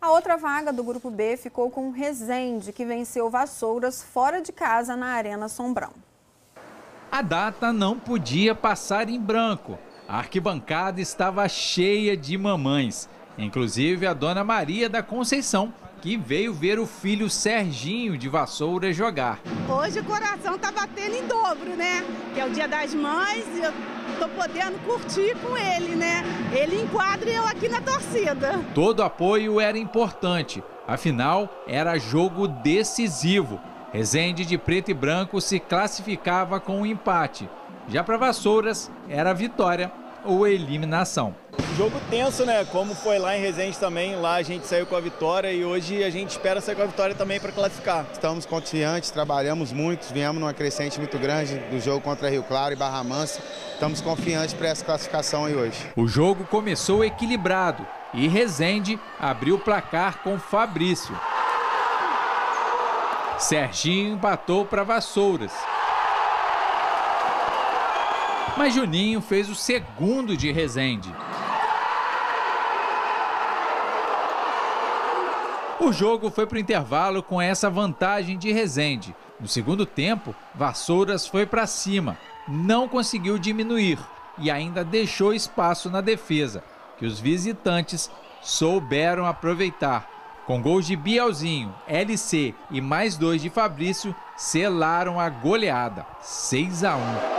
A outra vaga do Grupo B ficou com Resende, que venceu Vassouras fora de casa na Arena Sombrão. A data não podia passar em branco. A arquibancada estava cheia de mamães, inclusive a dona Maria da Conceição, que veio ver o filho Serginho de Vassoura jogar. Hoje o coração tá batendo em dobro, né? Que é o dia das mães e eu tô podendo curtir com ele, né? Ele enquadra e eu aqui na torcida. Todo apoio era importante, afinal era jogo decisivo. Resende de preto e branco se classificava com um empate. Já para Vassouras era vitória ou eliminação. Jogo tenso, né? Como foi lá em Resende também, lá a gente saiu com a vitória e hoje a gente espera sair com a vitória também para classificar. Estamos confiantes, trabalhamos muito, viemos numa crescente muito grande do jogo contra Rio Claro e Barra Mansa. Estamos confiantes para essa classificação aí hoje. O jogo começou equilibrado e Resende abriu o placar com Fabrício. Serginho empatou para Vassouras. Mas Juninho fez o segundo de Resende. O jogo foi para o intervalo com essa vantagem de Resende. No segundo tempo, Vassouras foi para cima, não conseguiu diminuir e ainda deixou espaço na defesa, que os visitantes souberam aproveitar. Com gols de Bielzinho, LC e mais dois de Fabrício, selaram a goleada, 6 a 1.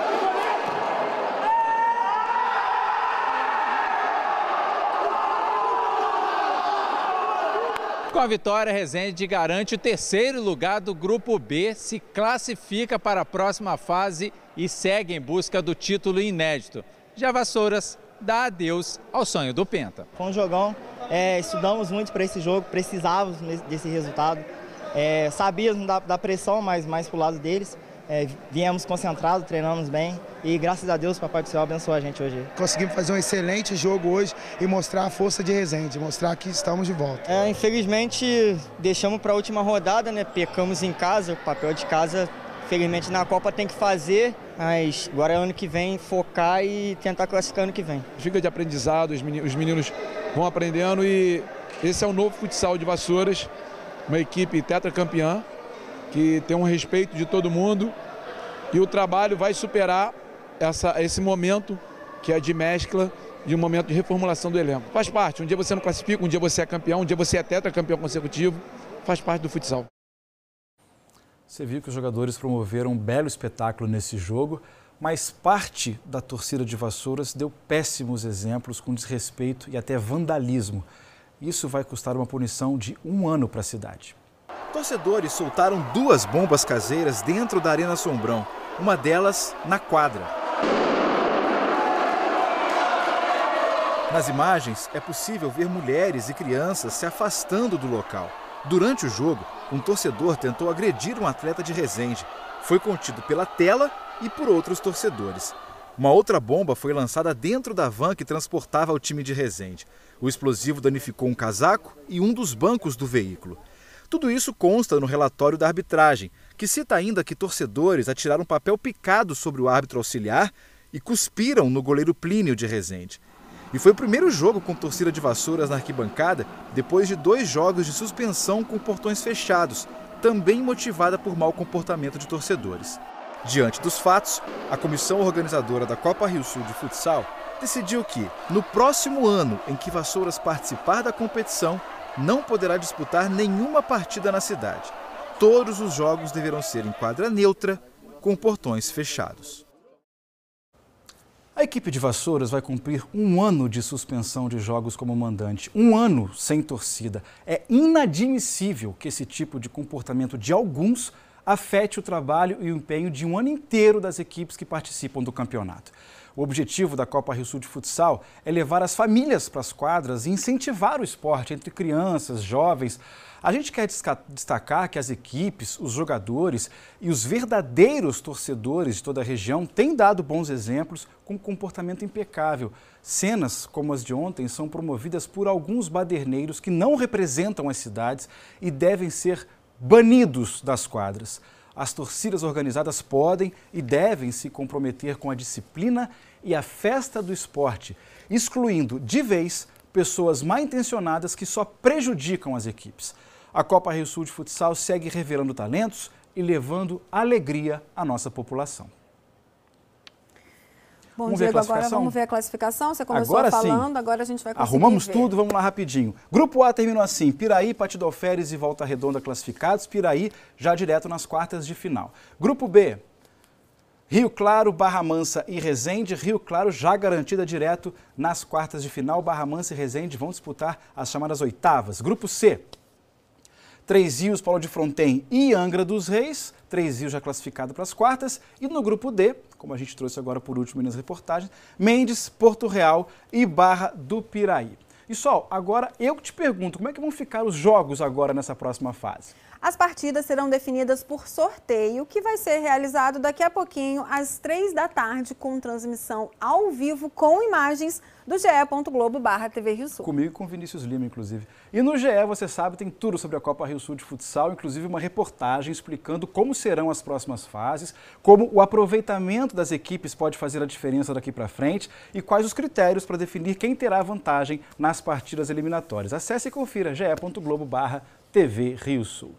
Com a vitória, Resende garante o terceiro lugar do Grupo B, se classifica para a próxima fase e segue em busca do título inédito. Já Vassouras dá adeus ao sonho do Penta. Foi um jogão, é, estudamos muito para esse jogo, precisávamos desse resultado. É, sabíamos da, da, pressão, mas mais para o lado deles. É, viemos concentrados, treinamos bem e graças a Deus o Papai do Céu abençoou a gente hoje. Conseguimos fazer um excelente jogo hoje e mostrar a força de Resende, mostrar que estamos de volta. É, infelizmente deixamos para a última rodada, né? Pecamos em casa, o papel de casa, felizmente na Copa tem que fazer, mas agora é ano que vem focar e tentar classificar ano que vem. Fica de aprendizado, os meninos, os meninos vão aprendendo e esse é o novo futsal de Vassouras, uma equipe tetracampeã que tem um respeito de todo mundo e o trabalho vai superar essa, esse momento que é de mescla de um momento de reformulação do elenco. Faz parte, um dia você não classifica, um dia você é campeão, um dia você é tetracampeão consecutivo, faz parte do futsal. Você viu que os jogadores promoveram um belo espetáculo nesse jogo, mas parte da torcida de Vassouras deu péssimos exemplos com desrespeito e até vandalismo. Isso vai custar uma punição de um ano para a cidade. Torcedores soltaram duas bombas caseiras dentro da Arena Sombrão, uma delas na quadra. Nas imagens, é possível ver mulheres e crianças se afastando do local. Durante o jogo, um torcedor tentou agredir um atleta de Resende. Foi contido pela tela e por outros torcedores. Uma outra bomba foi lançada dentro da van que transportava o time de Resende. O explosivo danificou um casaco e um dos bancos do veículo. Tudo isso consta no relatório da arbitragem, que cita ainda que torcedores atiraram papel picado sobre o árbitro auxiliar e cuspiram no goleiro Plínio de Resende. E foi o primeiro jogo com torcida de vassouras na arquibancada depois de dois jogos de suspensão com portões fechados, também motivada por mau comportamento de torcedores. Diante dos fatos, a comissão organizadora da Copa Rio Sul de Futsal decidiu que, no próximo ano em que Vassouras participar da competição, não poderá disputar nenhuma partida na cidade. Todos os jogos deverão ser em quadra neutra, com portões fechados. A equipe de Vassouras vai cumprir um ano de suspensão de jogos como mandante. Um ano sem torcida. É inadmissível que esse tipo de comportamento de alguns afete o trabalho e o empenho de um ano inteiro das equipes que participam do campeonato. O objetivo da Copa Rio Sul de Futsal é levar as famílias para as quadras e incentivar o esporte entre crianças, jovens. A gente quer destacar que as equipes, os jogadores e os verdadeiros torcedores de toda a região têm dado bons exemplos com comportamento impecável. Cenas como as de ontem são promovidas por alguns baderneiros que não representam as cidades e devem ser banidos das quadras. As torcidas organizadas podem e devem se comprometer com a disciplina e a festa do esporte, excluindo de vez pessoas mal intencionadas que só prejudicam as equipes. A Copa Rio Sul de Futsal segue revelando talentos e levando alegria à nossa população. Bom, vamos Diego, agora vamos ver a classificação. Você começou agora falando, sim. agora a gente vai conseguir Arrumamos ver. tudo, vamos lá rapidinho. Grupo A terminou assim, Piraí, Patidoféres e Volta Redonda classificados, Piraí já direto nas quartas de final. Grupo B, Rio Claro, Barra Mansa e Resende. Rio Claro já garantida direto nas quartas de final. Barra Mansa e Resende vão disputar as chamadas oitavas. Grupo C, Três Rios, Paulo de Fronten e Angra dos Reis. Três Rios já classificado para as quartas. E no grupo D, como a gente trouxe agora por último nas reportagens, Mendes, Porto Real e Barra do Piraí. E Sol, agora eu te pergunto, como é que vão ficar os jogos agora nessa próxima fase? As partidas serão definidas por sorteio, que vai ser realizado daqui a pouquinho, às três da tarde, com transmissão ao vivo com imagens do ge.globo barra TV Rio Sul. Comigo e com Vinícius Lima, inclusive. E no GE, você sabe, tem tudo sobre a Copa Rio Sul de Futsal, inclusive uma reportagem explicando como serão as próximas fases, como o aproveitamento das equipes pode fazer a diferença daqui para frente e quais os critérios para definir quem terá vantagem nas partidas eliminatórias. Acesse e confira ge.globo barra TV Rio Sul.